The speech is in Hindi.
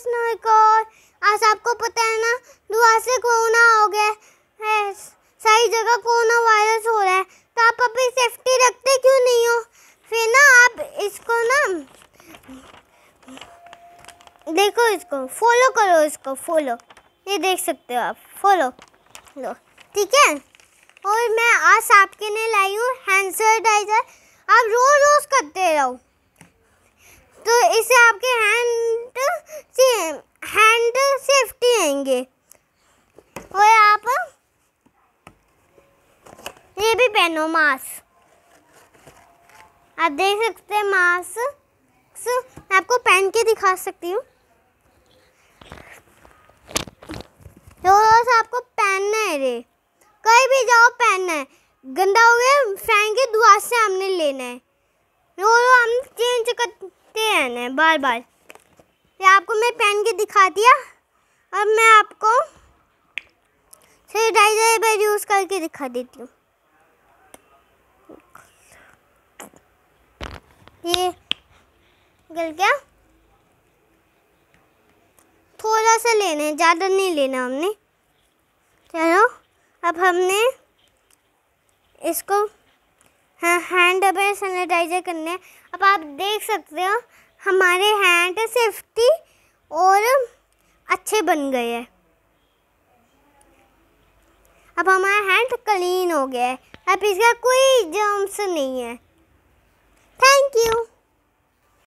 वायरस ना एक और आज आपको पता है ना, दुआ से कोरोना हो गया है। सारी जगह कोरोना वायरस हो रहा है। तो आप अपनी सेफ्टी रखते क्यों नहीं हो? फिर ना आप इसको ना, देखो इसको फॉलो करो इसको फॉलो ये देख सकते हो आप फॉलो लो, ठीक है? और मैं आज आपके लिए लाई हूँ हैंड सैनिटाइजर आप रोज रोज करते रहो। तो इससे आपके हैंड हैंड सेफ्टी रहेंगे और आप? ये भी पहनो मास्क आप देख सकते हैं मास्क मैं आपको पहन के दिखा सकती हूँ। रोज आपको पहनना है रे। कहीं भी जाओ, पहनना है। गंदा हो गया फ़ैन के दुआ से हमने लेना है। रो रो हम चेंज करते रहना है बार बार ये आपको मैं पहन के दिखा दिया। अब मैं आपको सैनिटाइजर पर यूज़ करके दिखा देती हूँ। ये गल गया। थोड़ा सा लेना है, ज़्यादा नहीं लेना हमने। चलो, अब हमने इसको हाँ हैंड पे सैनिटाइजर करने अब आप देख सकते हो हमारे हैंड सेफ्टी और अच्छे बन गए हैं। अब हमारा हैंड क्लीन हो गया है। अब इसका कोई जर्म्स नहीं है। Thank you